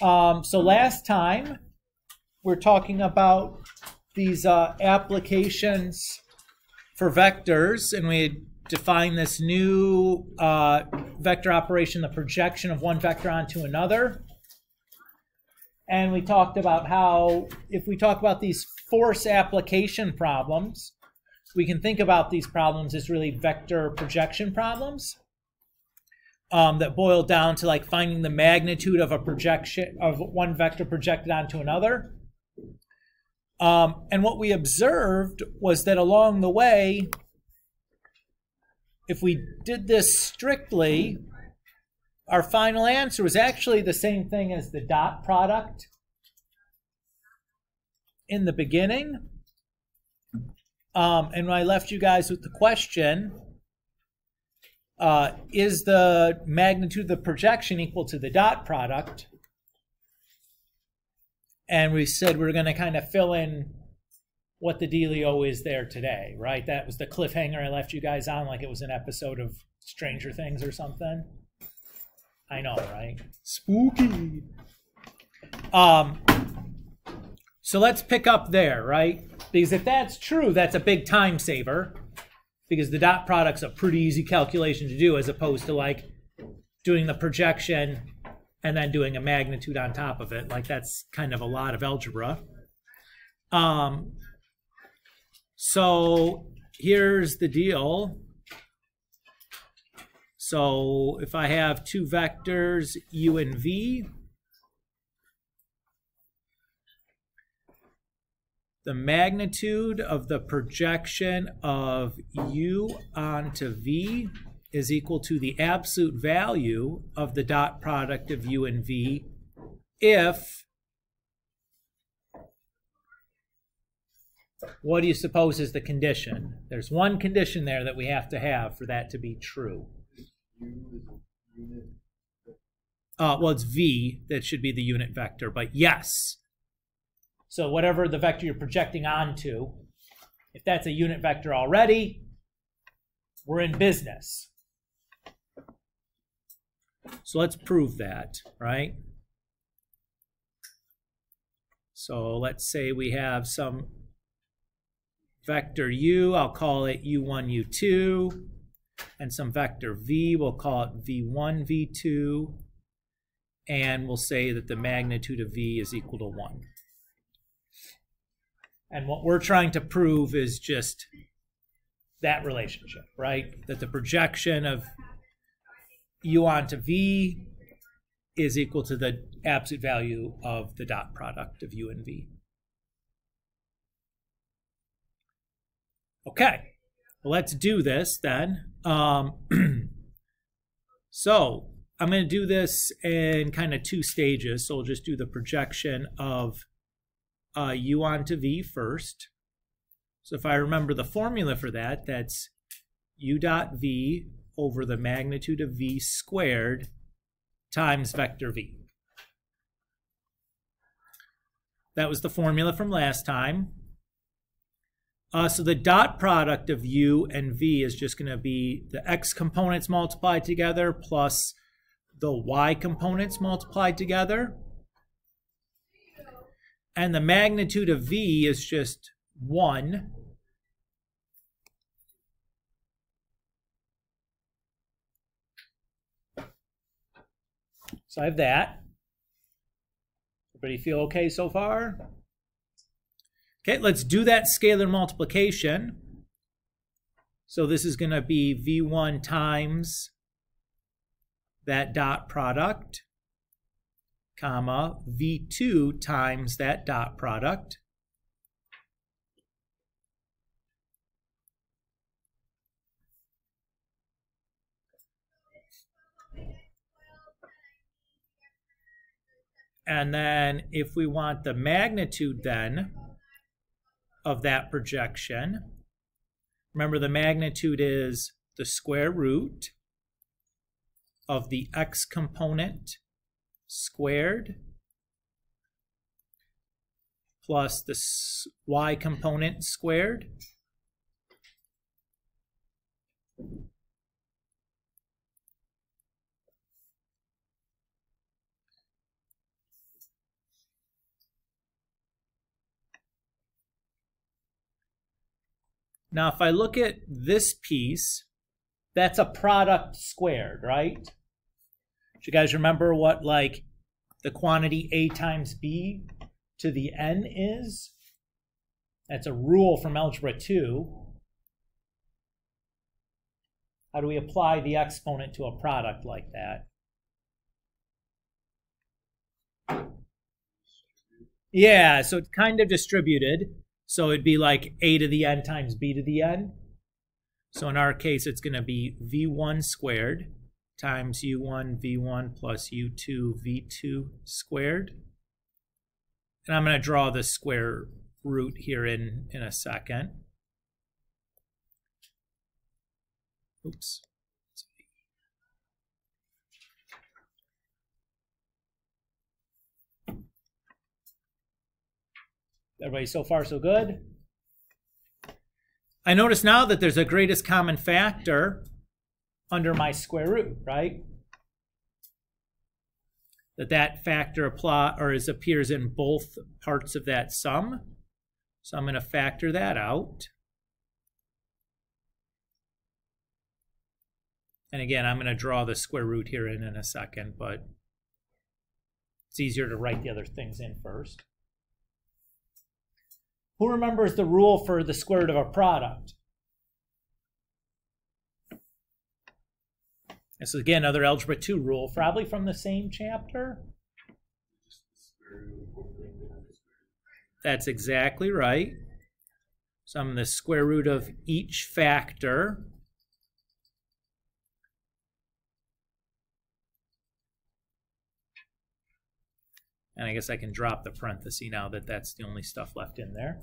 Um, so last time we're talking about these uh, applications for vectors, and we defined this new uh, vector operation, the projection of one vector onto another. And we talked about how if we talk about these force application problems, we can think about these problems as really vector projection problems um, that boil down to like finding the magnitude of a projection of one vector projected onto another. Um, and what we observed was that along the way, if we did this strictly, our final answer was actually the same thing as the dot product in the beginning. Um, and I left you guys with the question, uh, is the magnitude of the projection equal to the dot product? And we said we're going to kind of fill in what the dealio is there today, right? That was the cliffhanger I left you guys on, like it was an episode of Stranger Things or something. I know, right? Spooky. Um, so let's pick up there, right? Because if that's true, that's a big time saver because the dot product's a pretty easy calculation to do as opposed to like doing the projection and then doing a magnitude on top of it. Like that's kind of a lot of algebra. Um, so here's the deal. So if I have two vectors, u and v, the magnitude of the projection of u onto v is equal to the absolute value of the dot product of u and v if what do you suppose is the condition? There's one condition there that we have to have for that to be true. Uh, well, it's v that should be the unit vector, but yes, so whatever the vector you're projecting onto, if that's a unit vector already, we're in business. So let's prove that, right? So let's say we have some vector u, I'll call it u1, u2, and some vector v, we'll call it v1, v2, and we'll say that the magnitude of v is equal to 1. And what we're trying to prove is just that relationship, right? That the projection of u onto v is equal to the absolute value of the dot product of u and v. Okay, let's do this then. Um, so I'm going to do this in kind of two stages. So we'll just do the projection of uh, u onto v first. So if I remember the formula for that, that's u dot v over the magnitude of v squared times vector v. That was the formula from last time. Uh, so the dot product of u and v is just going to be the x components multiplied together plus the y components multiplied together. And the magnitude of V is just 1. So I have that. Everybody feel okay so far? Okay, let's do that scalar multiplication. So this is going to be V1 times that dot product comma, V2 times that dot product. And then if we want the magnitude then of that projection, remember the magnitude is the square root of the x component squared plus the y component squared Now, if I look at this piece, that's a product squared, right? You guys remember what like the quantity a times b to the n is? That's a rule from Algebra 2. How do we apply the exponent to a product like that? Yeah, so it's kind of distributed. So it'd be like a to the n times b to the n. So in our case, it's going to be v1 squared times u1 v1 plus u2 v2 squared. And I'm going to draw the square root here in, in a second. Oops. Everybody so far so good? I notice now that there's a greatest common factor under my square root, right? That that factor apply or is appears in both parts of that sum. So I'm going to factor that out. And again, I'm going to draw the square root here in in a second, but it's easier to write the other things in first. Who remembers the rule for the square root of a product? This is again another Algebra 2 rule, probably from the same chapter. That's exactly right. So I'm the square root of each factor. And I guess I can drop the parenthesis now that that's the only stuff left in there.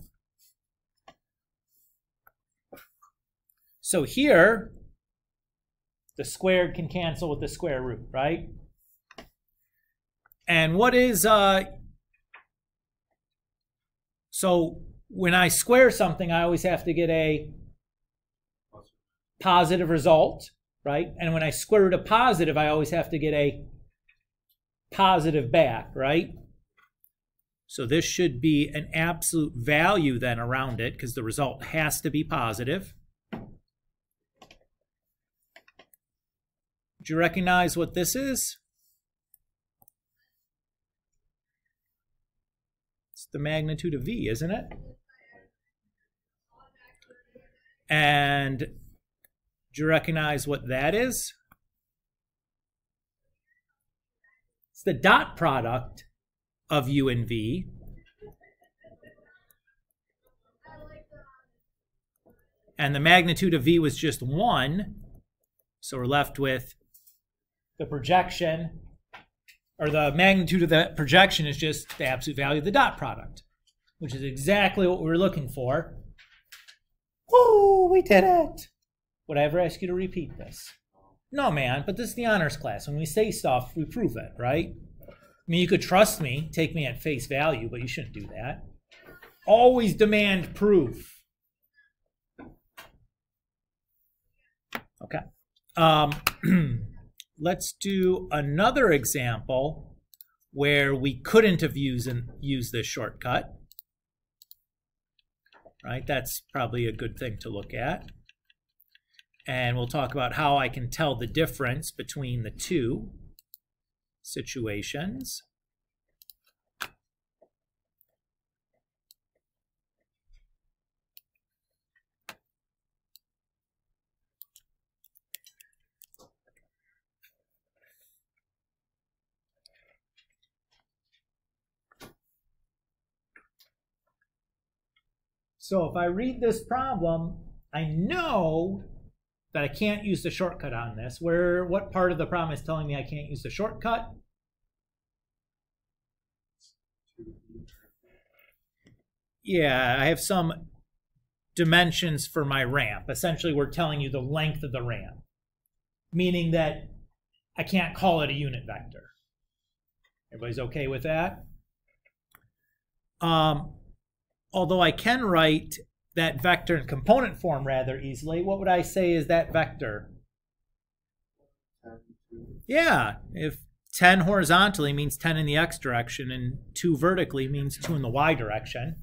So here, the squared can cancel with the square root, right? And what is, uh, so when I square something, I always have to get a positive result, right? And when I square root a positive, I always have to get a positive back, right? So this should be an absolute value then around it because the result has to be positive. Do you recognize what this is? It's the magnitude of V, isn't it? And do you recognize what that is? It's the dot product of U and V. And the magnitude of V was just 1. So we're left with the projection, or the magnitude of the projection is just the absolute value of the dot product, which is exactly what we were looking for. Woo, we did it. Would I ever ask you to repeat this? No, man, but this is the honors class. When we say stuff, we prove it, right? I mean, you could trust me, take me at face value, but you shouldn't do that. Always demand proof. Okay. Um, let's do another example where we couldn't have used, used this shortcut. Right, that's probably a good thing to look at. And we'll talk about how I can tell the difference between the two situations. So if I read this problem, I know that I can't use the shortcut on this. Where what part of the problem is telling me I can't use the shortcut? Yeah, I have some dimensions for my ramp. Essentially, we're telling you the length of the ramp, meaning that I can't call it a unit vector. Everybody's okay with that? Um, although I can write that vector in component form rather easily, what would I say is that vector? Yeah, if 10 horizontally means 10 in the x direction and 2 vertically means 2 in the y direction.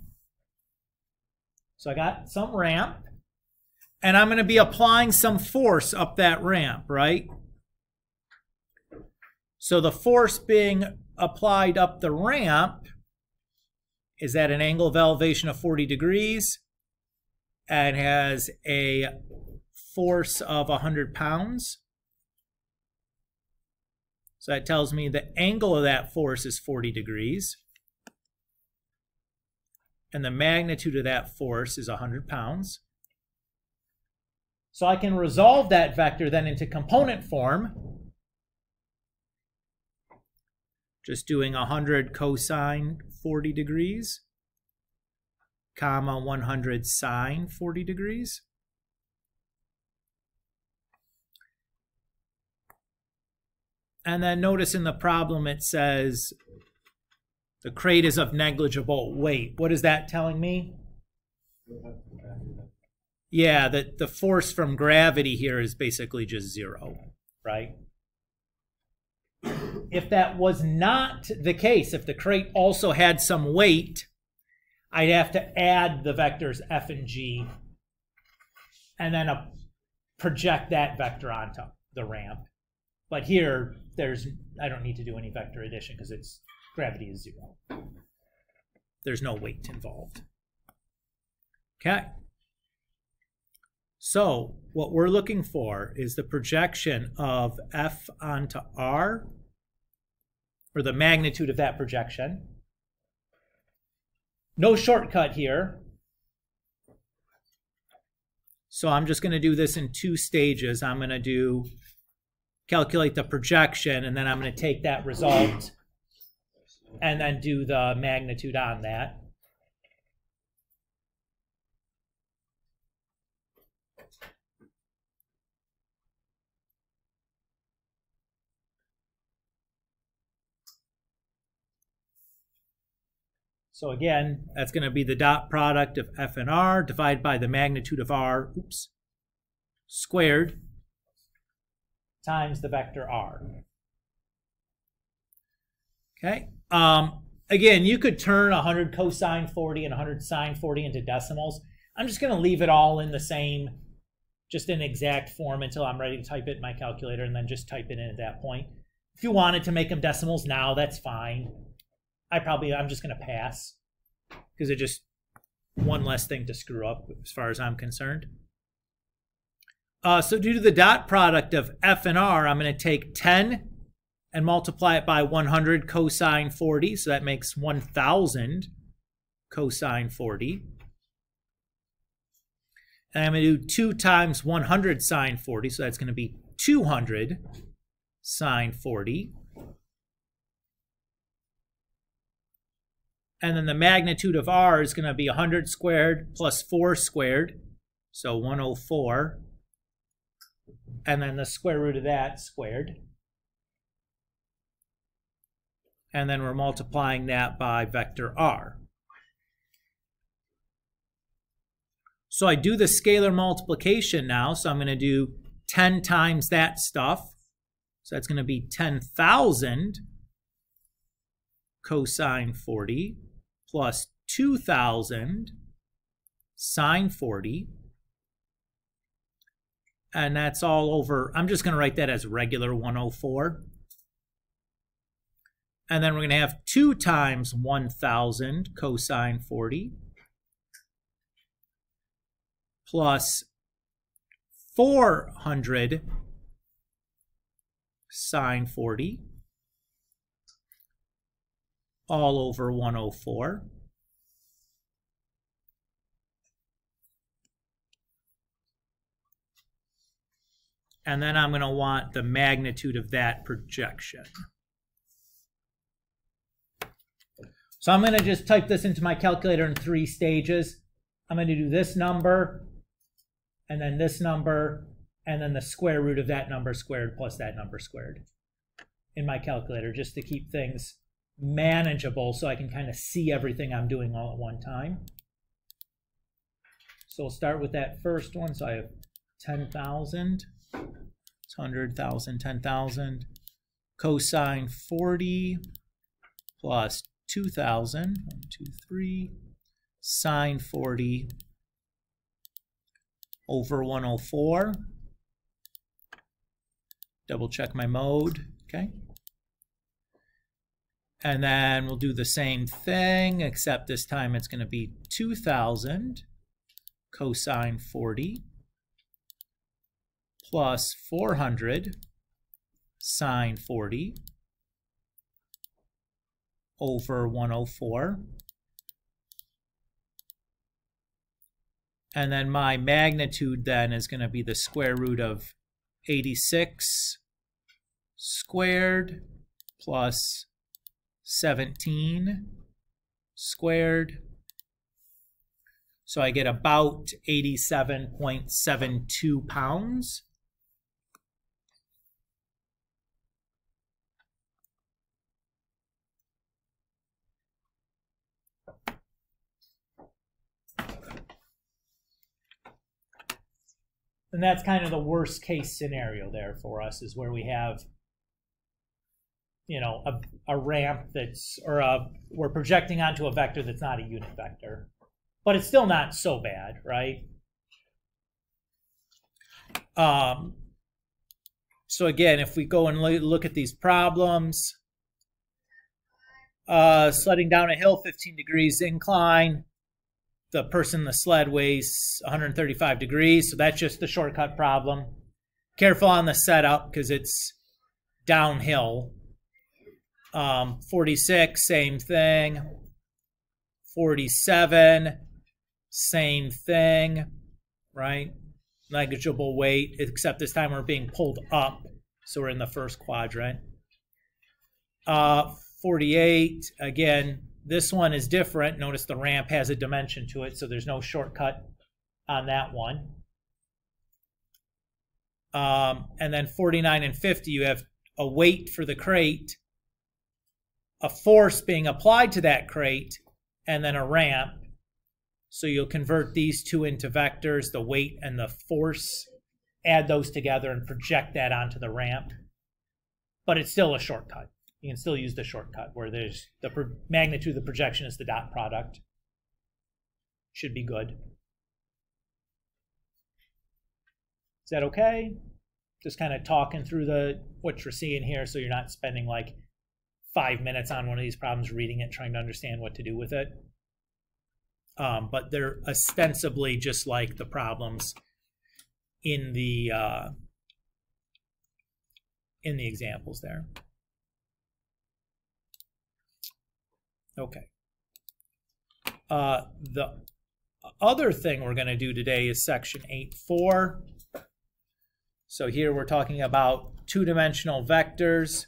So I got some ramp And I'm going to be applying some force up that ramp, right? So the force being applied up the ramp is at an angle of elevation of 40 degrees and has a force of 100 pounds. So that tells me the angle of that force is 40 degrees. And the magnitude of that force is 100 pounds. So I can resolve that vector then into component form. Just doing 100 cosine 40 degrees, comma 100 sine 40 degrees. And then notice in the problem it says the crate is of negligible weight. What is that telling me? Yeah, that the force from gravity here is basically just zero, right? If that was not the case, if the crate also had some weight, I'd have to add the vectors f and g and then a, project that vector onto the ramp. But here, there's I don't need to do any vector addition because it's gravity is zero. There's no weight involved. Okay. So what we're looking for is the projection of F onto R, or the magnitude of that projection. No shortcut here. So I'm just going to do this in two stages. I'm going to do calculate the projection, and then I'm going to take that result and then do the magnitude on that. So again, that's going to be the dot product of f and r divided by the magnitude of r, oops, squared times the vector r. Okay. Um, again, you could turn 100 cosine 40 and 100 sine 40 into decimals. I'm just going to leave it all in the same, just in exact form until I'm ready to type it in my calculator and then just type it in at that point. If you wanted to make them decimals now, that's fine. I probably, I'm just going to pass because it's just one less thing to screw up as far as I'm concerned. Uh, so due to the dot product of f and r, I'm going to take 10 and multiply it by 100 cosine 40. So that makes 1,000 cosine 40. And I'm going to do 2 times 100 sine 40. So that's going to be 200 sine 40. And then the magnitude of r is going to be 100 squared plus 4 squared. So 104. And then the square root of that squared. And then we're multiplying that by vector r. So I do the scalar multiplication now. So I'm going to do 10 times that stuff. So that's going to be 10,000 cosine 40 plus 2,000 sine 40. And that's all over. I'm just going to write that as regular 104. And then we're going to have 2 times 1,000 cosine 40 plus 400 sine 40 all over 104. And then I'm going to want the magnitude of that projection. So I'm going to just type this into my calculator in three stages. I'm going to do this number, and then this number, and then the square root of that number squared plus that number squared in my calculator, just to keep things manageable so I can kind of see everything I'm doing all at one time. So we'll start with that first one. So I have 10,000, 100,000, 10,000, cosine 40 plus 2,000, 1, 2, 3, sine 40, over 104. Double check my mode, okay? And then we'll do the same thing, except this time it's going to be 2,000 cosine 40 plus 400 sine 40 over 104. And then my magnitude then is going to be the square root of 86 squared plus 17 squared. So I get about 87.72 pounds. And that's kind of the worst case scenario there for us is where we have, you know, a, a ramp that's, or a, we're projecting onto a vector that's not a unit vector. But it's still not so bad, right? Um, so again, if we go and look at these problems, uh, sledding down a hill, 15 degrees incline, the person in the sled weighs 135 degrees, so that's just the shortcut problem. Careful on the setup because it's downhill. Um, 46, same thing. 47, same thing, right? Negligible weight, except this time we're being pulled up, so we're in the first quadrant. Uh, 48, again, this one is different. Notice the ramp has a dimension to it, so there's no shortcut on that one. Um, and then 49 and 50, you have a weight for the crate, a force being applied to that crate, and then a ramp. So you'll convert these two into vectors, the weight and the force, add those together and project that onto the ramp. But it's still a shortcut you can still use the shortcut where there's the magnitude of the projection is the dot product. Should be good. Is that okay? Just kind of talking through the what you're seeing here so you're not spending like five minutes on one of these problems reading it, trying to understand what to do with it. Um, but they're ostensibly just like the problems in the uh, in the examples there. Okay. Uh, the other thing we're going to do today is section 8.4. So here we're talking about two-dimensional vectors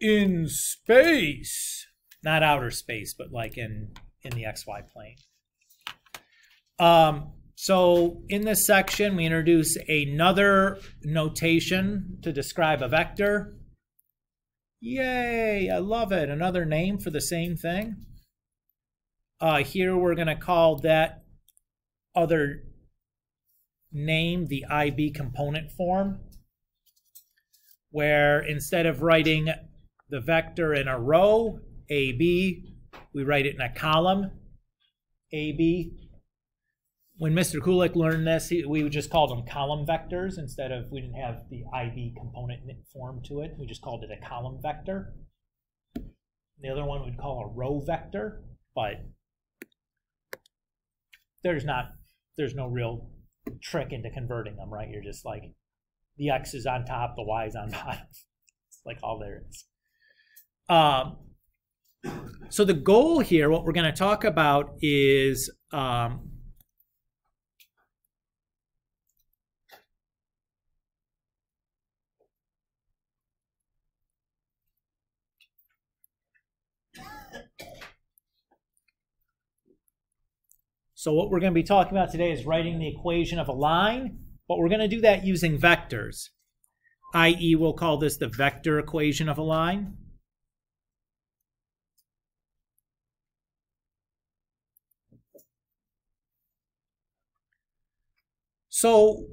in space. Not outer space, but like in, in the xy plane. Um, so in this section, we introduce another notation to describe a vector. Yay, I love it. Another name for the same thing. Uh, here we're going to call that other name the IB component form, where instead of writing the vector in a row, AB, we write it in a column, AB when Mr. Kulick learned this, he, we just called them column vectors instead of, we didn't have the IB component form to it. We just called it a column vector. The other one we'd call a row vector, but there's not, there's no real trick into converting them, right? You're just like, the X is on top, the Y is on bottom. It's like all there is. Um, so the goal here, what we're going to talk about is um, So what we're going to be talking about today is writing the equation of a line, but we're going to do that using vectors, i.e. we'll call this the vector equation of a line. So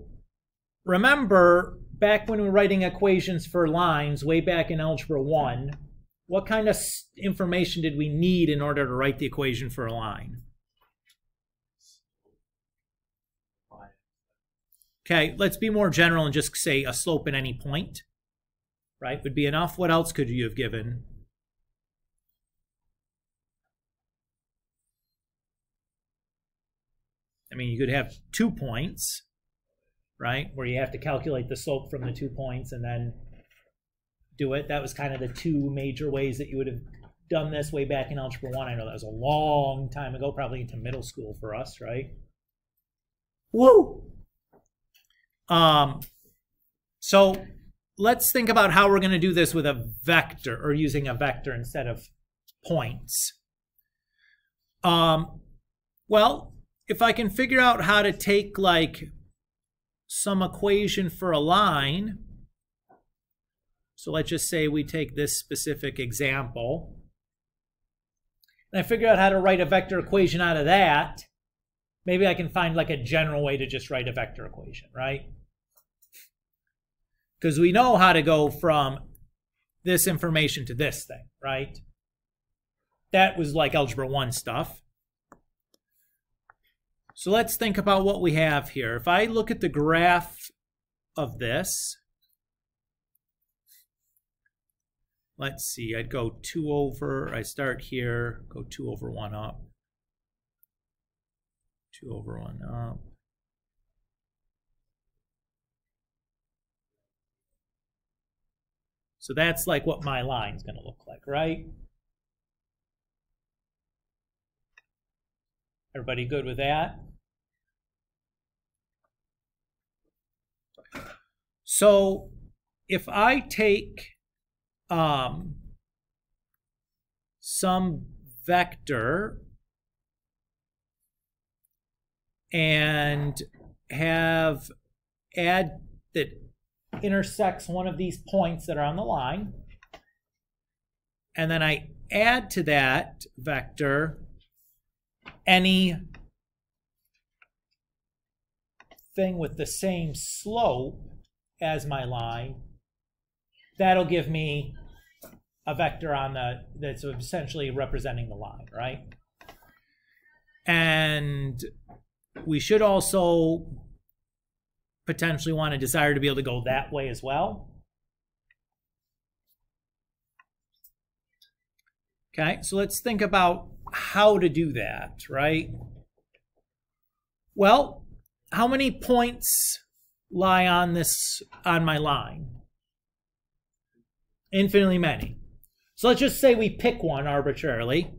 remember, back when we were writing equations for lines, way back in Algebra 1, what kind of information did we need in order to write the equation for a line? Okay, let's be more general and just say a slope at any point, right, would be enough. What else could you have given? I mean, you could have two points, right, where you have to calculate the slope from the two points and then do it. That was kind of the two major ways that you would have done this way back in Algebra 1. I know that was a long time ago, probably into middle school for us, right? Woo! Um, so let's think about how we're going to do this with a vector or using a vector instead of points. Um, well, if I can figure out how to take like some equation for a line, so let's just say we take this specific example, and I figure out how to write a vector equation out of that, maybe I can find like a general way to just write a vector equation, right? because we know how to go from this information to this thing, right? That was like Algebra 1 stuff. So let's think about what we have here. If I look at the graph of this, let's see, I'd go 2 over, I start here, go 2 over 1 up, 2 over 1 up, So that's like what my line's going to look like, right? Everybody good with that? So if I take um, some vector and have add that intersects one of these points that are on the line. And then I add to that vector any thing with the same slope as my line. That'll give me a vector on the that's essentially representing the line, right? And we should also potentially want a desire to be able to go that way as well. Okay, so let's think about how to do that, right? Well, how many points lie on this on my line? Infinitely many. So let's just say we pick one arbitrarily.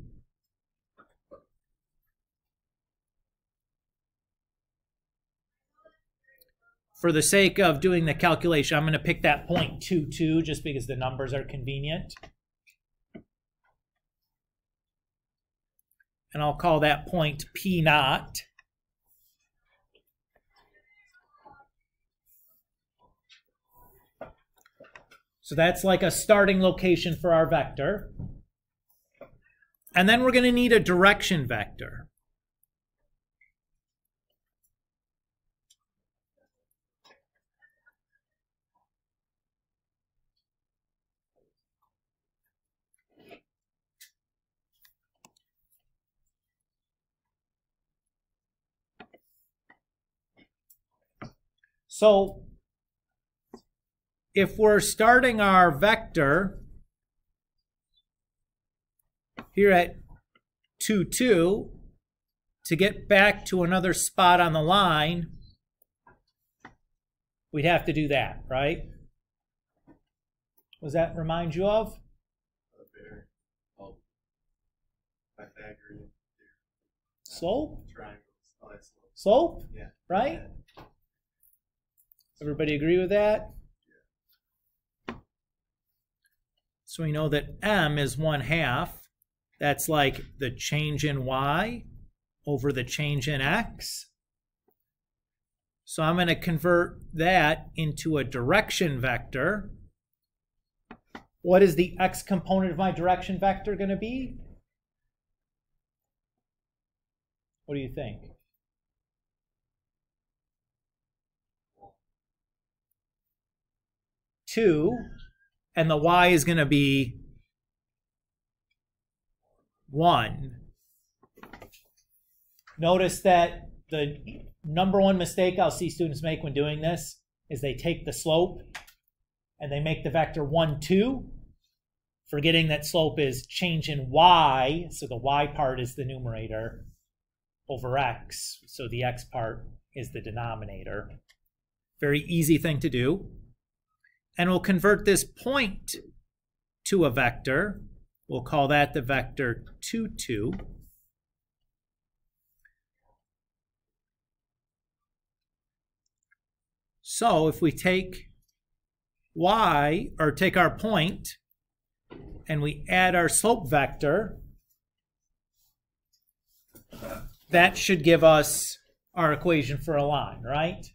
for the sake of doing the calculation, I'm going to pick that 0.22 just because the numbers are convenient. And I'll call that point P naught. So that's like a starting location for our vector. And then we're going to need a direction vector. So if we're starting our vector here at 2, 2, to get back to another spot on the line, we'd have to do that, right? What does that remind you of? Slope? Slope? Yeah. Right? Everybody agree with that? So we know that m is 1 half. That's like the change in y over the change in x. So I'm going to convert that into a direction vector. What is the x component of my direction vector going to be? What do you think? 2, and the y is going to be 1. Notice that the number one mistake I'll see students make when doing this is they take the slope and they make the vector 1, 2, forgetting that slope is change in y, so the y part is the numerator, over x, so the x part is the denominator. Very easy thing to do. And we'll convert this point to a vector. We'll call that the vector 2, 2. So if we take y, or take our point, and we add our slope vector, that should give us our equation for a line, right?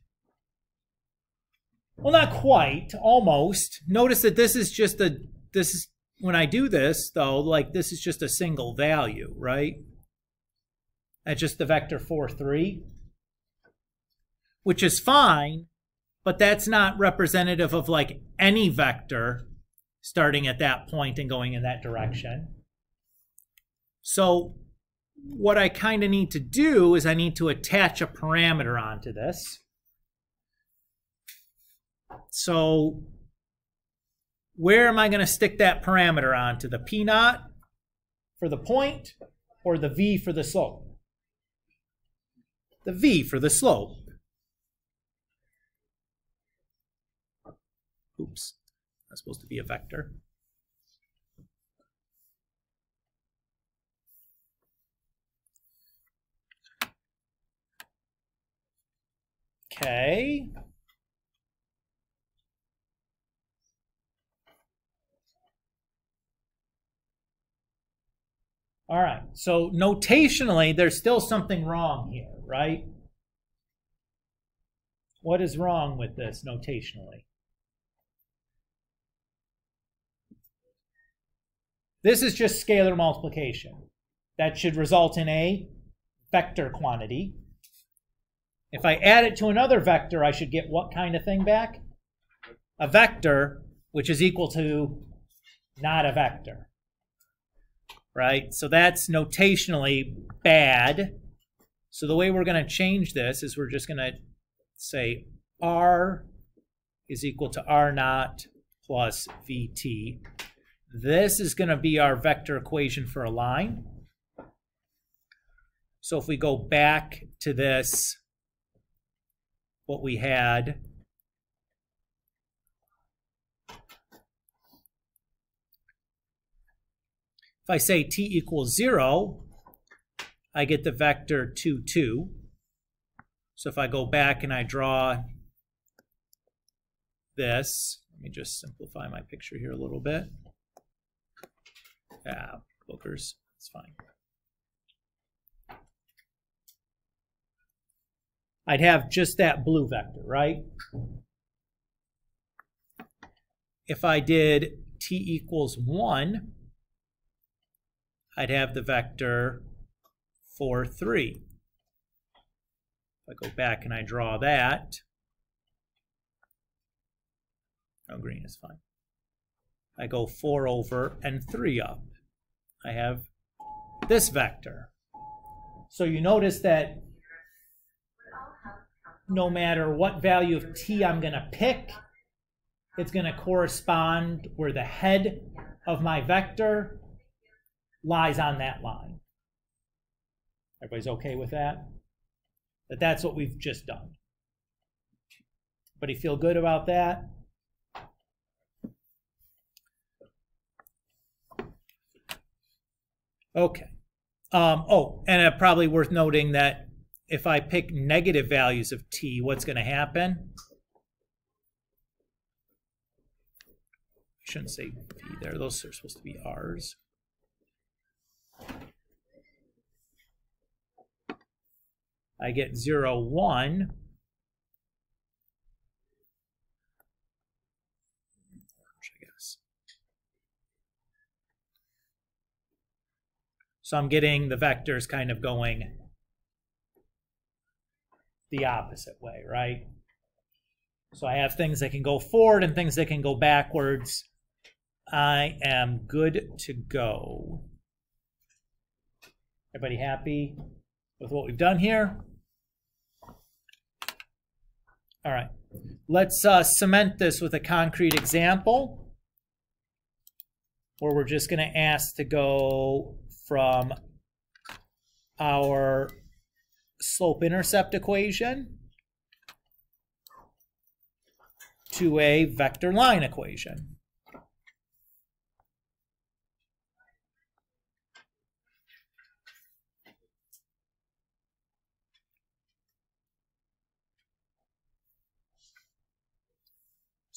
Well, not quite, almost. Notice that this is just a, this is, when I do this, though, like this is just a single value, right? That's just the vector 4, 3, which is fine, but that's not representative of like any vector starting at that point and going in that direction. So what I kind of need to do is I need to attach a parameter onto this. So where am I going to stick that parameter onto? The P naught for the point or the V for the slope? The V for the slope. Oops, that's supposed to be a vector. Okay. All right, so notationally, there's still something wrong here, right? What is wrong with this notationally? This is just scalar multiplication. That should result in a vector quantity. If I add it to another vector, I should get what kind of thing back? A vector, which is equal to not a vector. Right? So that's notationally bad. So the way we're going to change this is we're just going to say R is equal to R naught plus VT. This is going to be our vector equation for a line. So if we go back to this what we had. If I say t equals 0, I get the vector 2, 2. So if I go back and I draw this, let me just simplify my picture here a little bit. Ah, bookers, it's fine. I'd have just that blue vector, right? If I did t equals 1, I'd have the vector 4, 3. If I go back and I draw that, no green is fine. I go 4 over and 3 up. I have this vector. So you notice that no matter what value of t I'm going to pick, it's going to correspond where the head of my vector lies on that line. Everybody's okay with that? That that's what we've just done. But Everybody feel good about that? Okay. Um, oh, and uh, probably worth noting that if I pick negative values of t, what's going to happen? I shouldn't say v there. Those are supposed to be r's. I get 0, 1. So I'm getting the vectors kind of going the opposite way, right? So I have things that can go forward and things that can go backwards. I am good to go. Everybody happy with what we've done here? All right. Let's uh, cement this with a concrete example where we're just going to ask to go from our slope-intercept equation to a vector line equation.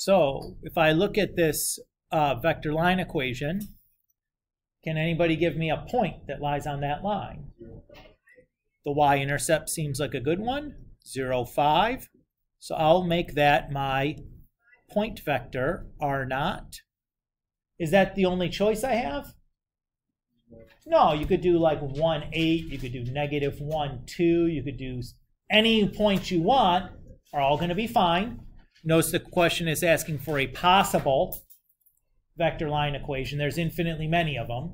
So if I look at this uh, vector line equation, can anybody give me a point that lies on that line? The y-intercept seems like a good one, 0, 5. So I'll make that my point vector, r naught. Is that the only choice I have? No, you could do like 1, 8, you could do negative 1, 2, you could do any points you want, are all going to be fine. Notice the question is asking for a possible vector line equation. There's infinitely many of them.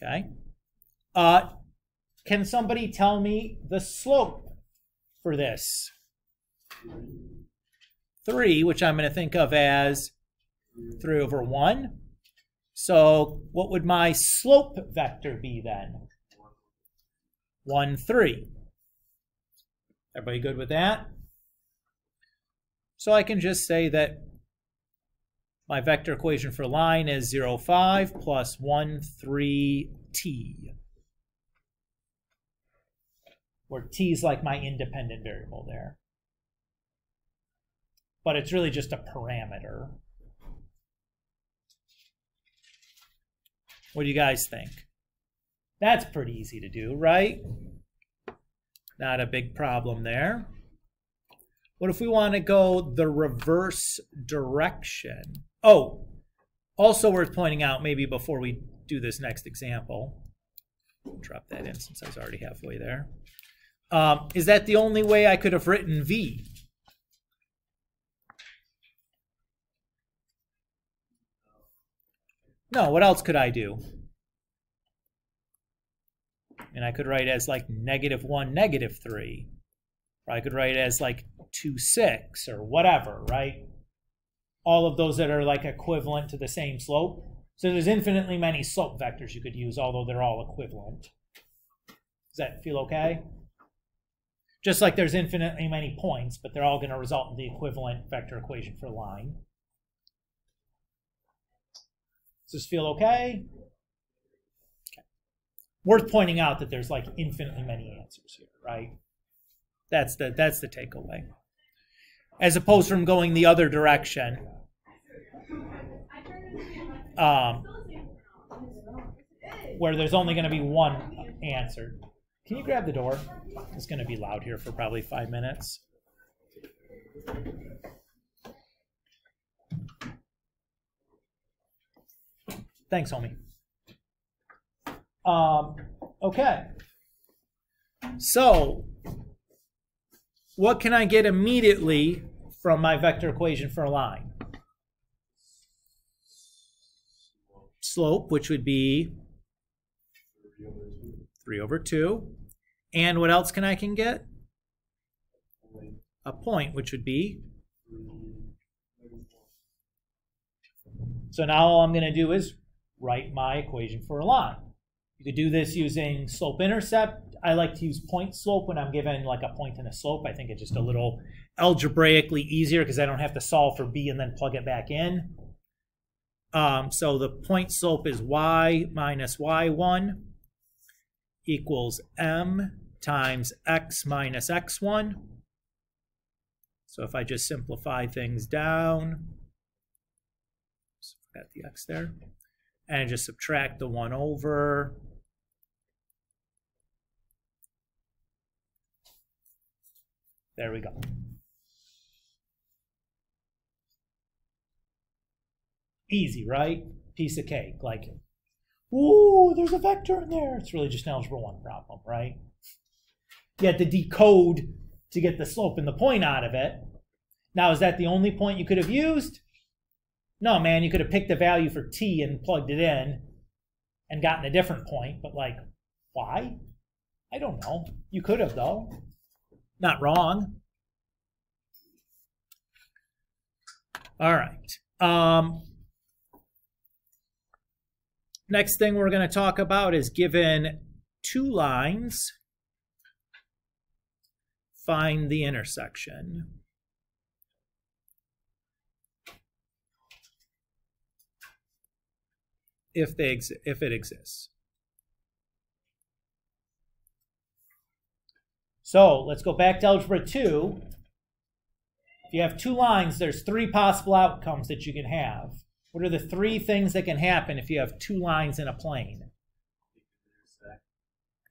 Okay. Uh, can somebody tell me the slope for this? 3, which I'm going to think of as 3 over 1. So what would my slope vector be then? 1, 3. Everybody good with that? So I can just say that my vector equation for line is 0, 5 plus 1, 3, t. Where t is like my independent variable there. But it's really just a parameter. What do you guys think? That's pretty easy to do, right? Not a big problem there. What if we want to go the reverse direction? Oh, also worth pointing out, maybe before we do this next example, drop that in since I was already halfway there. Um, is that the only way I could have written V? No, what else could I do? And I could write as like negative 1, negative 3. Or I could write it as like 2, 6 or whatever, right? All of those that are like equivalent to the same slope. So there's infinitely many slope vectors you could use, although they're all equivalent. Does that feel okay? Just like there's infinitely many points, but they're all going to result in the equivalent vector equation for line. Does this feel okay? okay? Worth pointing out that there's like infinitely many answers here, right? That's the that's the takeaway. As opposed from going the other direction. Um, where there's only going to be one answer. Can you grab the door? It's going to be loud here for probably five minutes. Thanks, homie. Um, okay. So what can I get immediately from my vector equation for a line? Slope, which would be 3 over 2. And what else can I can get? A point, which would be so now all I'm going to do is write my equation for a line. You could do this using slope-intercept I like to use point slope when I'm given like a point and a slope. I think it's just a little algebraically easier because I don't have to solve for b and then plug it back in. Um, so the point slope is y minus y1 equals m times x minus x1. So if I just simplify things down, forgot the x there, and just subtract the 1 over, There we go. Easy, right? Piece of cake. Like, ooh, there's a vector in there. It's really just an algebra one problem, right? You had to decode to get the slope and the point out of it. Now, is that the only point you could have used? No, man, you could have picked a value for t and plugged it in and gotten a different point, but like, why? I don't know. You could have, though. Not wrong. All right. Um, next thing we're going to talk about is given two lines, find the intersection. If they if it exists. So let's go back to algebra two. If you have two lines, there's three possible outcomes that you can have. What are the three things that can happen if you have two lines in a plane?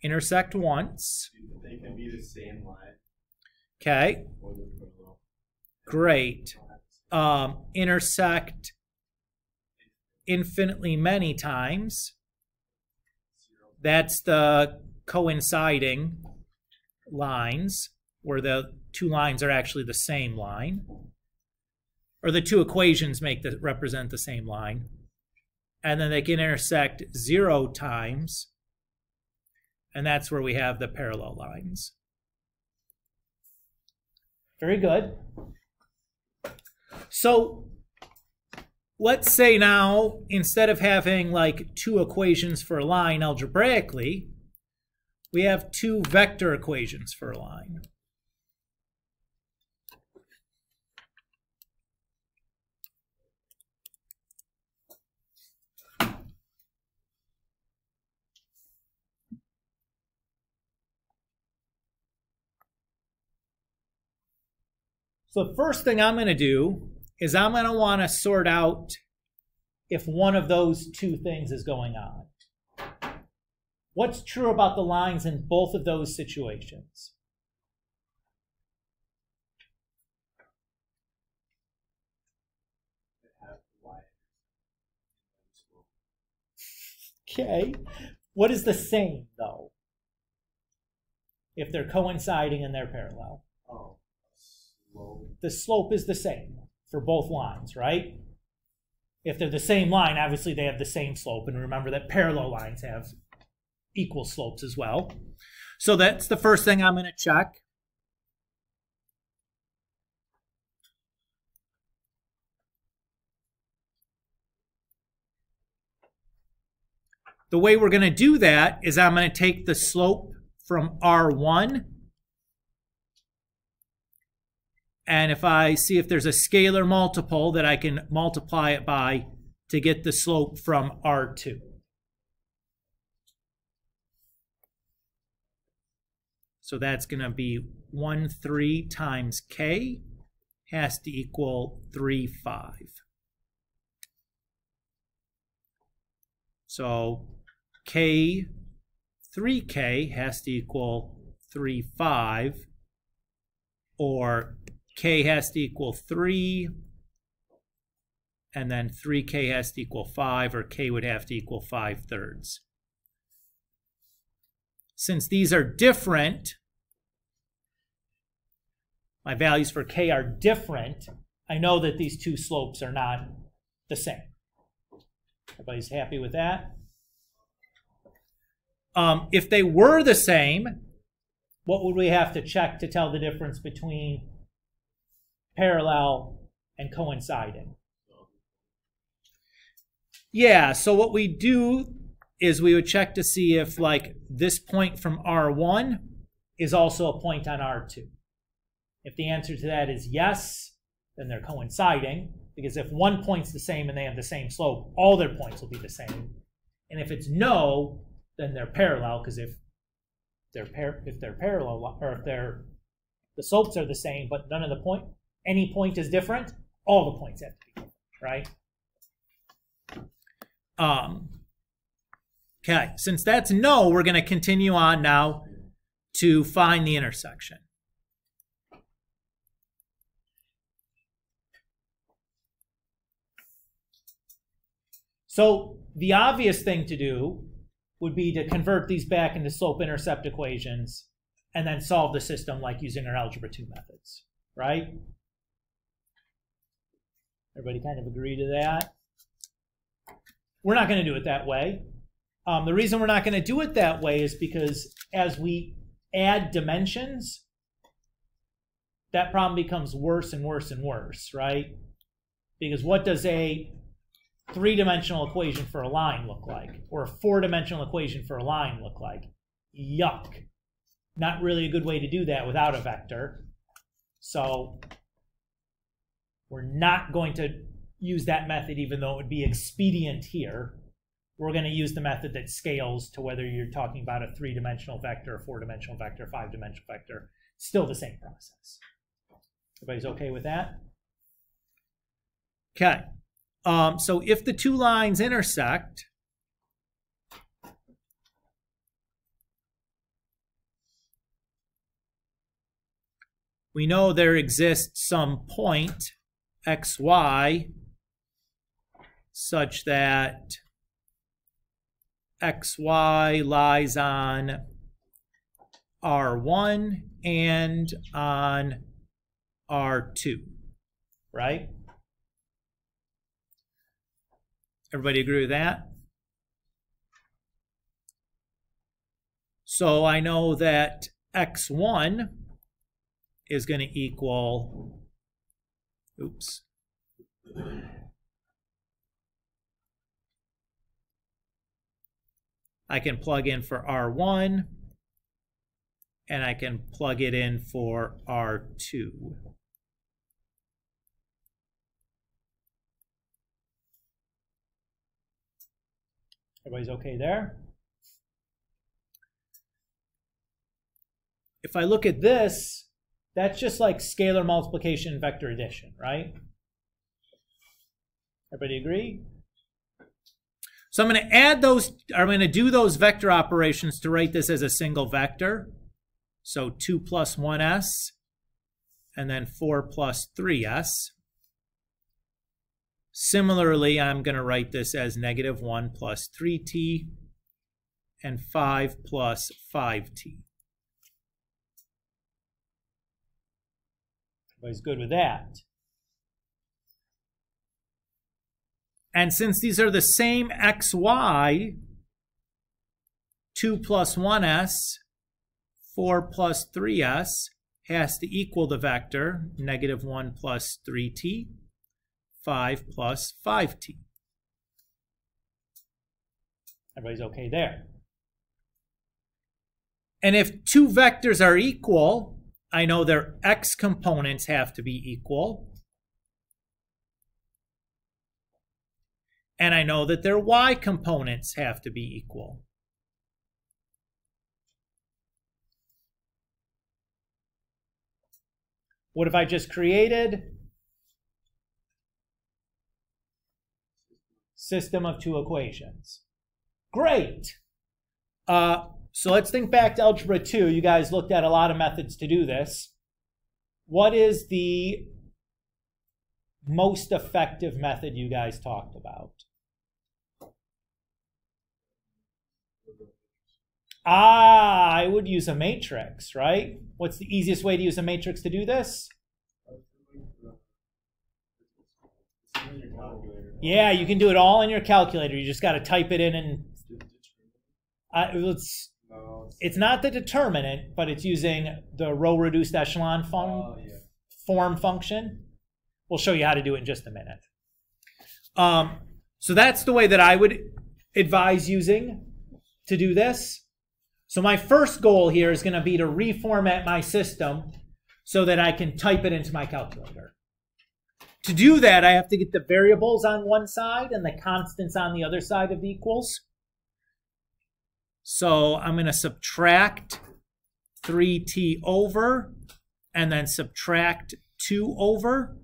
Intersect once. They can be the same line Okay, or the parallel. great. Um, intersect infinitely many times. That's the coinciding lines where the two lines are actually the same line. Or the two equations make the represent the same line. And then they can intersect zero times. And that's where we have the parallel lines. Very good. So let's say now, instead of having like two equations for a line algebraically, we have two vector equations for a line. So the first thing I'm going to do is I'm going to want to sort out if one of those two things is going on. What's true about the lines in both of those situations? Okay. What is the same, though? If they're coinciding and they're parallel. Oh, slow. The slope is the same for both lines, right? If they're the same line, obviously they have the same slope. And remember that parallel lines have equal slopes as well. So that's the first thing I'm going to check. The way we're going to do that is I'm going to take the slope from R1 and if I see if there's a scalar multiple that I can multiply it by to get the slope from R2. So that's going to be 1, 3 times k has to equal 3, 5. So k, 3k has to equal 3, 5, or k has to equal 3, and then 3k has to equal 5, or k would have to equal 5 thirds. Since these are different, my values for k are different, I know that these two slopes are not the same. Everybody's happy with that? Um, if they were the same, what would we have to check to tell the difference between parallel and coinciding? Yeah, so what we do is we would check to see if like this point from R1 is also a point on R2. If the answer to that is yes, then they're coinciding because if one point's the same and they have the same slope, all their points will be the same. And if it's no, then they're parallel because if they're par- if they're parallel or if they're the slopes are the same but none of the point any point is different, all the points have to be right? Um, okay, since that's no, we're going to continue on now to find the intersection. So the obvious thing to do would be to convert these back into slope-intercept equations and then solve the system like using our algebra 2 methods, right? Everybody kind of agree to that? We're not going to do it that way. Um, the reason we're not going to do it that way is because as we add dimensions, that problem becomes worse and worse and worse, right? Because what does a three-dimensional equation for a line look like? Or a four-dimensional equation for a line look like? Yuck. Not really a good way to do that without a vector. So we're not going to use that method even though it would be expedient here. We're going to use the method that scales to whether you're talking about a three-dimensional vector, a four-dimensional vector, five-dimensional vector. Still the same process. Everybody's okay with that? Okay. Um, so if the two lines intersect, we know there exists some point xy such that xy lies on R1 and on R2, right? Everybody agree with that? So I know that x1 is going to equal, oops. I can plug in for R1 and I can plug it in for R2. Everybody's okay there? If I look at this, that's just like scalar multiplication vector addition, right? Everybody agree? So I'm going to add those, I'm going to do those vector operations to write this as a single vector. So 2 plus 1s, and then 4 plus 3s. Similarly, I'm going to write this as negative 1 plus 3t and 5 plus 5t. Everybody's good with that. And since these are the same xy, 2 plus 1s, 4 plus 3s has to equal the vector negative 1 plus 3t, 5 plus 5t. Everybody's okay there. And if two vectors are equal, I know their x components have to be equal. And I know that their y components have to be equal. What have I just created? System of two equations. Great. Uh, so let's think back to Algebra 2. You guys looked at a lot of methods to do this. What is the most effective method you guys talked about? Ah, I would use a matrix, right? What's the easiest way to use a matrix to do this? Yeah, you can do it all in your calculator. You just got to type it in and uh, it's it's not the determinant, but it's using the row reduced echelon fun, Oh, yeah. form function. We'll show you how to do it in just a minute. Um, so that's the way that I would advise using to do this. So my first goal here is going to be to reformat my system so that I can type it into my calculator. To do that, I have to get the variables on one side and the constants on the other side of the equals. So I'm going to subtract 3t over and then subtract 2 over.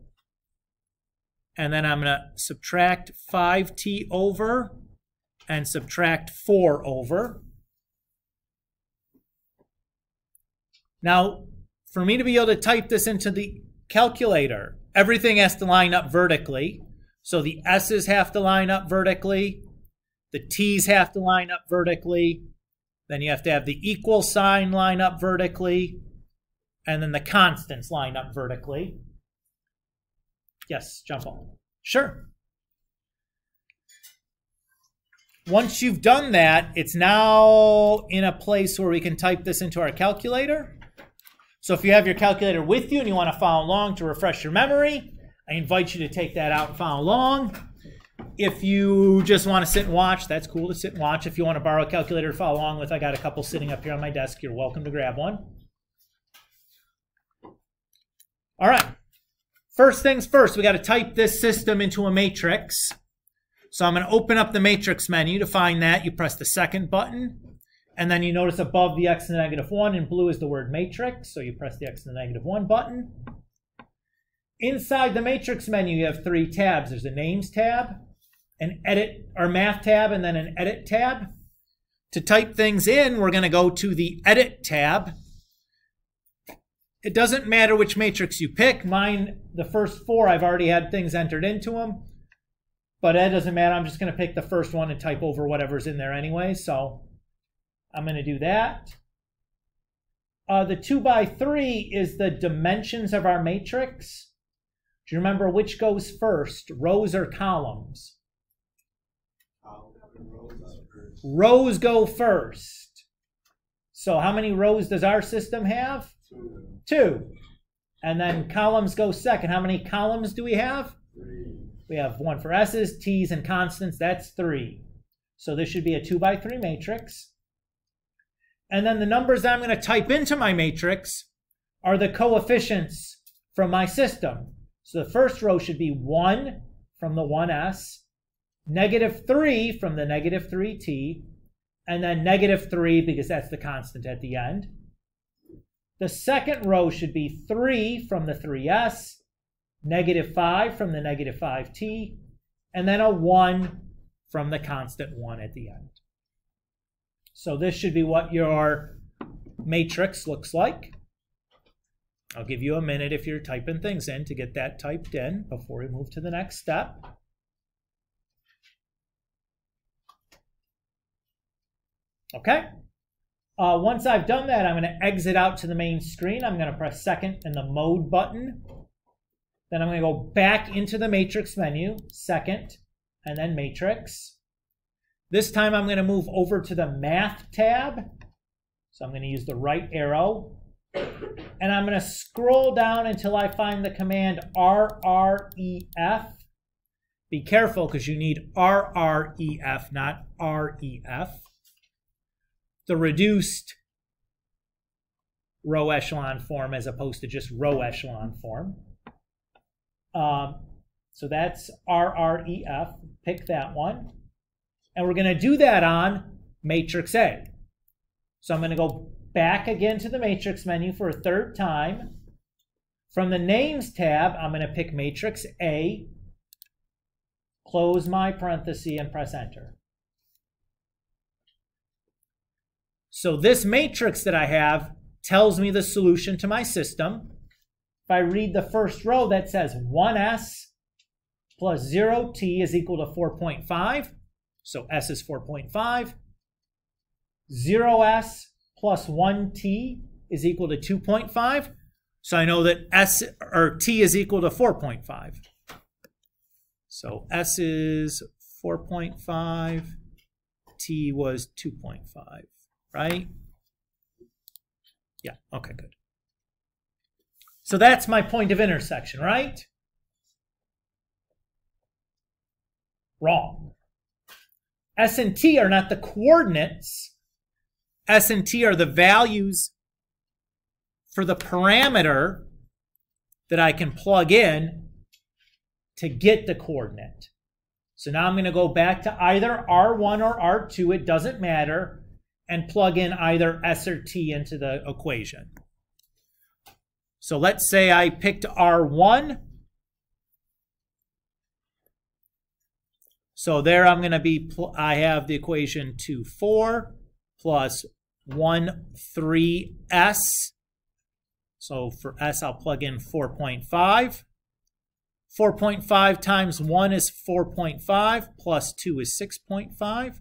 And then I'm going to subtract 5t over and subtract 4 over. Now, for me to be able to type this into the calculator, everything has to line up vertically. So the S's have to line up vertically, the T's have to line up vertically, then you have to have the equal sign line up vertically, and then the constants line up vertically. Yes, jump on. Sure. Once you've done that, it's now in a place where we can type this into our calculator. So if you have your calculator with you and you want to follow along to refresh your memory, I invite you to take that out and follow along. If you just want to sit and watch, that's cool to sit and watch. If you want to borrow a calculator to follow along with, I got a couple sitting up here on my desk. You're welcome to grab one. All right. First things first, we got to type this system into a matrix. So I'm going to open up the matrix menu. To find that, you press the second button. And then you notice above the x to the negative 1 in blue is the word matrix. So you press the x to the negative 1 button. Inside the matrix menu, you have three tabs. There's a names tab, an edit or math tab, and then an edit tab. To type things in, we're going to go to the edit tab. It doesn't matter which matrix you pick. Mine, the first four, I've already had things entered into them. But it doesn't matter. I'm just going to pick the first one and type over whatever's in there anyway. So I'm going to do that. Uh, the 2 by 3 is the dimensions of our matrix. Do you remember which goes first, rows or columns? Rows go first. So how many rows does our system have? Two. Two. And then columns go second. How many columns do we have? Three. We have one for S's, T's, and constants. That's three. So this should be a two by three matrix. And then the numbers I'm going to type into my matrix are the coefficients from my system. So the first row should be 1 from the 1s, negative 3 from the negative 3t, and then negative 3 because that's the constant at the end. The second row should be 3 from the 3s, negative 5 from the negative 5t, and then a 1 from the constant 1 at the end. So this should be what your matrix looks like. I'll give you a minute if you're typing things in to get that typed in before we move to the next step. Okay. Uh, once I've done that, I'm going to exit out to the main screen. I'm going to press second and the mode button. Then I'm going to go back into the matrix menu, second, and then matrix. This time I'm going to move over to the math tab. So I'm going to use the right arrow. And I'm going to scroll down until I find the command RREF. Be careful because you need RREF, not REF. The reduced row echelon form as opposed to just row echelon form. Um, so that's RREF. Pick that one. And we're going to do that on matrix A. So I'm going to go back again to the matrix menu for a third time. From the names tab, I'm going to pick matrix A, close my parenthesis, and press enter. So this matrix that I have tells me the solution to my system. If I read the first row that says 1s plus 0t is equal to 4.5, so s is 4.5. 0s plus 1t is equal to 2.5. So I know that s or t is equal to 4.5. So s is 4.5, t was 2.5, right? Yeah, okay, good. So that's my point of intersection, right? Wrong. S and T are not the coordinates. S and T are the values for the parameter that I can plug in to get the coordinate. So now I'm going to go back to either R1 or R2, it doesn't matter, and plug in either S or T into the equation. So let's say I picked R1. So there I'm going to be, I have the equation 2, 4 plus 1, 3s. So for s, I'll plug in 4.5. 4.5 times 1 is 4.5, plus 2 is 6.5.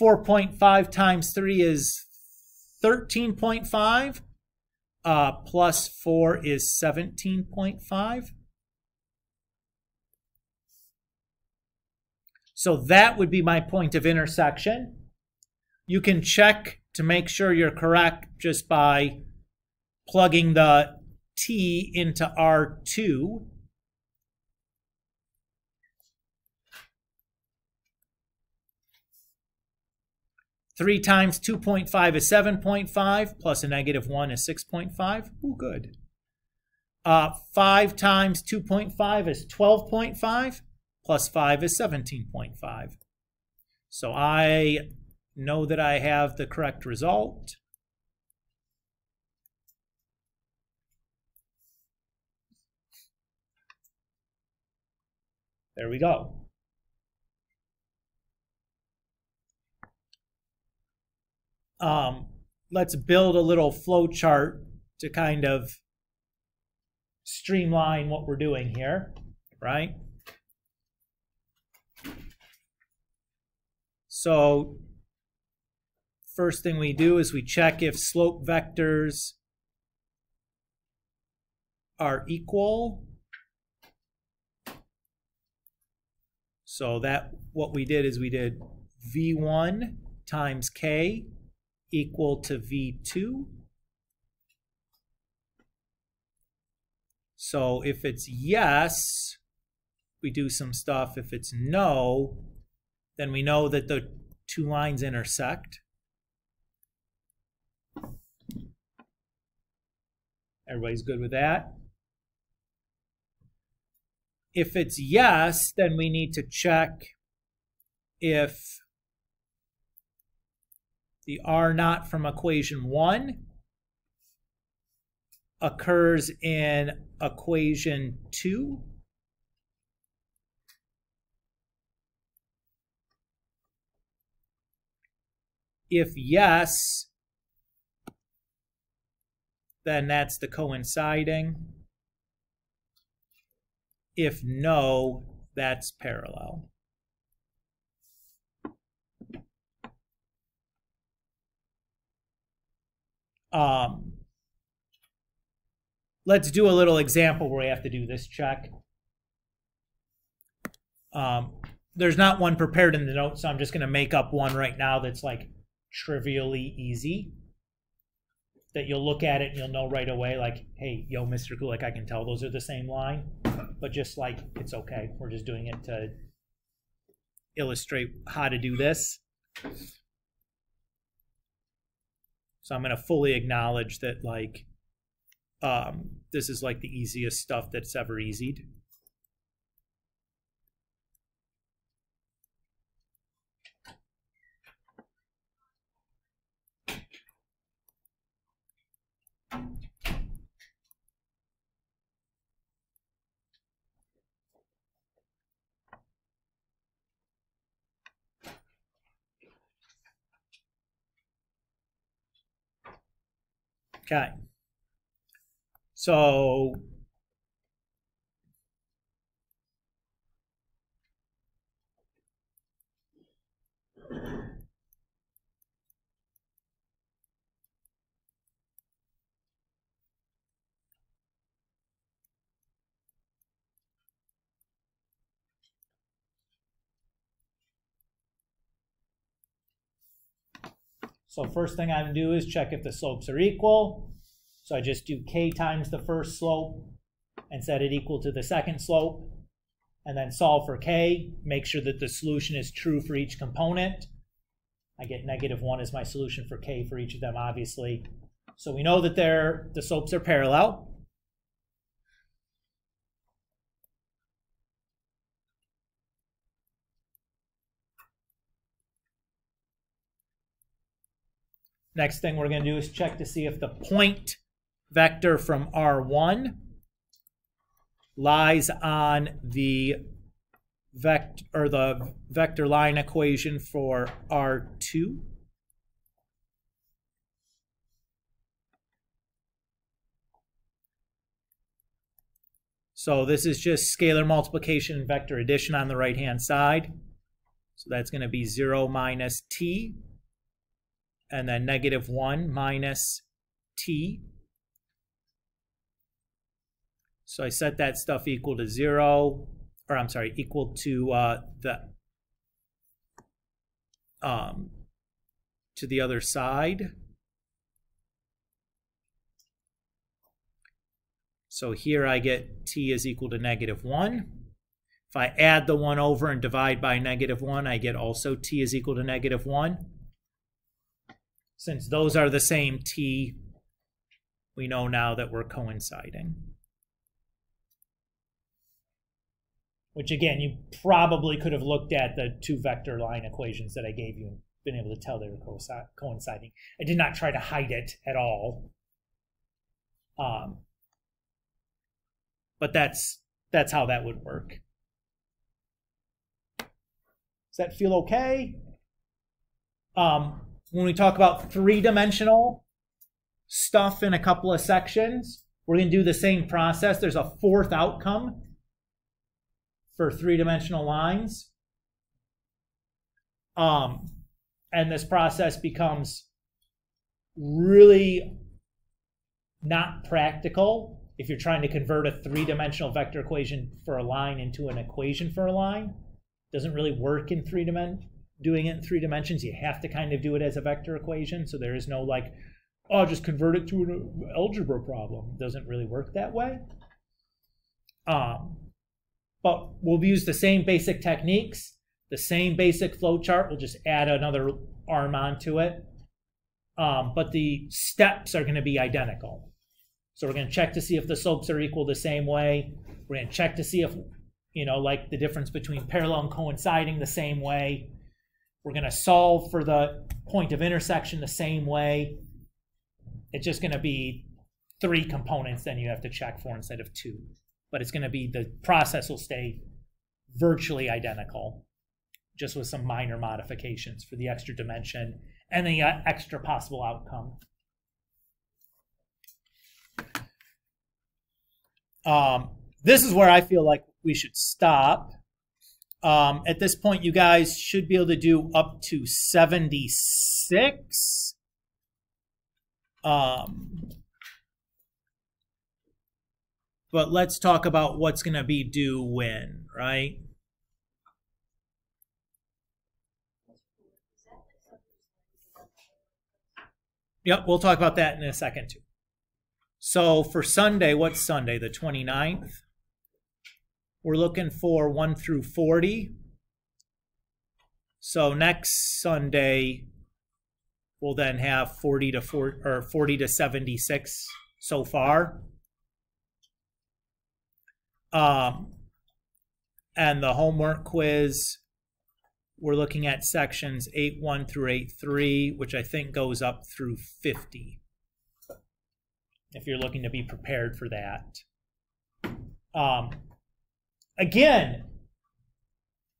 4.5 times 3 is 13.5, uh, plus 4 is 17.5. So that would be my point of intersection. You can check to make sure you're correct just by plugging the T into R2. Three times 2.5 is 7.5, plus a negative one is 6.5. Ooh, good. Uh, five times 2.5 is 12.5 plus 5 is 17.5. So I know that I have the correct result. There we go. Um, let's build a little flow chart to kind of streamline what we're doing here, right? So first thing we do is we check if slope vectors are equal. So that what we did is we did v1 times k equal to v2. So if it's yes, we do some stuff. If it's no, then we know that the two lines intersect. Everybody's good with that? If it's yes, then we need to check if the R naught from equation 1 occurs in equation 2. If yes, then that's the coinciding. If no, that's parallel. Um, let's do a little example where we have to do this check. Um, there's not one prepared in the notes, so I'm just going to make up one right now that's like trivially easy. That you'll look at it and you'll know right away, like, hey, yo, Mr. Kulick, I can tell those are the same line. But just like, it's okay. We're just doing it to illustrate how to do this. So I'm going to fully acknowledge that like um, this is like the easiest stuff that's ever easied. Okay. So So first thing I'm gonna do is check if the slopes are equal. So I just do k times the first slope and set it equal to the second slope. And then solve for k, make sure that the solution is true for each component. I get negative 1 as my solution for k for each of them, obviously. So we know that they're, the slopes are parallel. Next thing we're going to do is check to see if the point vector from R1 lies on the vector or the vector line equation for R2. So this is just scalar multiplication and vector addition on the right-hand side. So that's going to be 0 minus t and then negative 1 minus t. So I set that stuff equal to 0, or I'm sorry, equal to uh, the um, to the other side. So here I get t is equal to negative 1. If I add the 1 over and divide by negative 1, I get also t is equal to negative 1. Since those are the same t, we know now that we're coinciding. Which again, you probably could have looked at the two vector line equations that I gave you and been able to tell they were coinciding. I did not try to hide it at all. Um, but that's that's how that would work. Does that feel okay? Um, when we talk about three-dimensional stuff in a couple of sections, we're going to do the same process. There's a fourth outcome for three-dimensional lines. Um, and this process becomes really not practical if you're trying to convert a three-dimensional vector equation for a line into an equation for a line. It doesn't really work in three dimensions. Doing it in three dimensions, you have to kind of do it as a vector equation. So there is no like, oh, just convert it to an algebra problem. It doesn't really work that way. Um, but we'll use the same basic techniques, the same basic flow chart. We'll just add another arm onto it. Um, but the steps are going to be identical. So we're going to check to see if the slopes are equal the same way. We're going to check to see if, you know, like the difference between parallel and coinciding the same way. We're going to solve for the point of intersection the same way. It's just going to be three components then you have to check for instead of two. But it's going to be the process will stay virtually identical, just with some minor modifications for the extra dimension and the uh, extra possible outcome. Um, this is where I feel like we should stop. Um, at this point, you guys should be able to do up to 76. Um, but let's talk about what's going to be due when, right? Yep, we'll talk about that in a second too. So for Sunday, what's Sunday? The 29th? We're looking for 1 through 40. So next Sunday, we'll then have 40 to 4 or 40 to 76 so far. Um, and the homework quiz, we're looking at sections 8.1 through 8.3, which I think goes up through 50, if you're looking to be prepared for that. Um, again,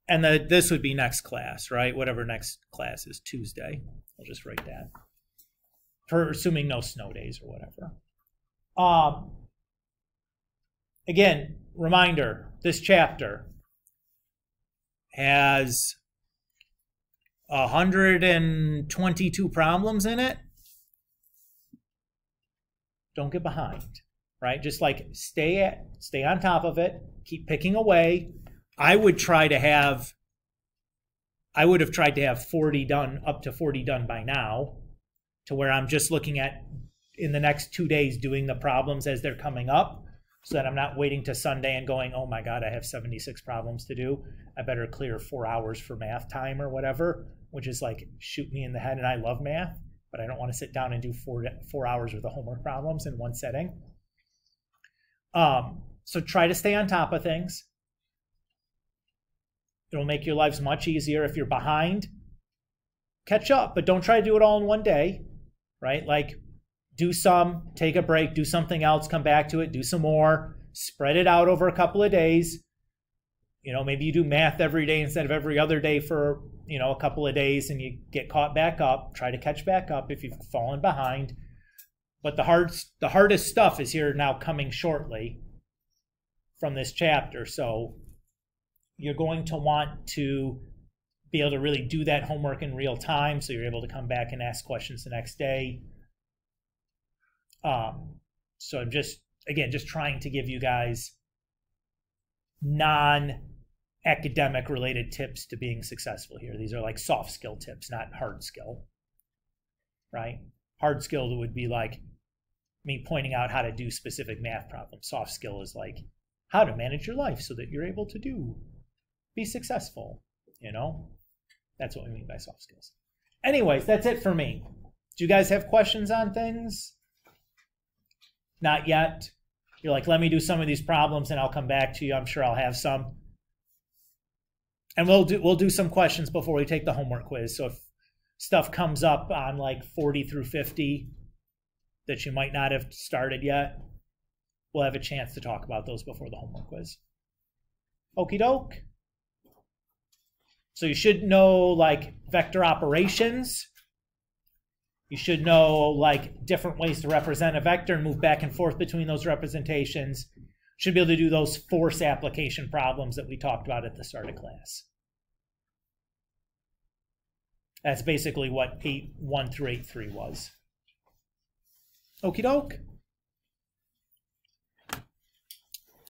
and the, this would be next class, right? Whatever next class is Tuesday. I'll just write that. For assuming no snow days or whatever. Um, again, reminder this chapter has 122 problems in it. Don't get behind, right? Just like stay at stay on top of it, keep picking away. I would try to have I would have tried to have 40 done up to 40 done by now to where I'm just looking at in the next 2 days doing the problems as they're coming up so that I'm not waiting to Sunday and going, "Oh my god, I have 76 problems to do. I better clear 4 hours for math time or whatever." which is like shoot me in the head. And I love math, but I don't want to sit down and do four four hours of homework problems in one setting. Um, so try to stay on top of things. It'll make your lives much easier if you're behind. Catch up, but don't try to do it all in one day, right? Like do some, take a break, do something else, come back to it, do some more, spread it out over a couple of days. You know, maybe you do math every day instead of every other day for you know a couple of days and you get caught back up try to catch back up if you've fallen behind but the hard the hardest stuff is here now coming shortly from this chapter so you're going to want to be able to really do that homework in real time so you're able to come back and ask questions the next day um, so i'm just again just trying to give you guys non academic related tips to being successful here. These are like soft skill tips, not hard skill. Right? Hard skill would be like me pointing out how to do specific math problems. Soft skill is like how to manage your life so that you're able to do be successful, you know? That's what we mean by soft skills. Anyways, that's it for me. Do you guys have questions on things? Not yet. You're like, let me do some of these problems and I'll come back to you. I'm sure I'll have some. And we'll do we'll do some questions before we take the homework quiz. So if stuff comes up on like 40 through 50 that you might not have started yet, we'll have a chance to talk about those before the homework quiz. Okie doke. So you should know like vector operations. You should know like different ways to represent a vector and move back and forth between those representations. Should be able to do those force application problems that we talked about at the start of class. That's basically what 8, 1 through 8, 3 was. Okie doke.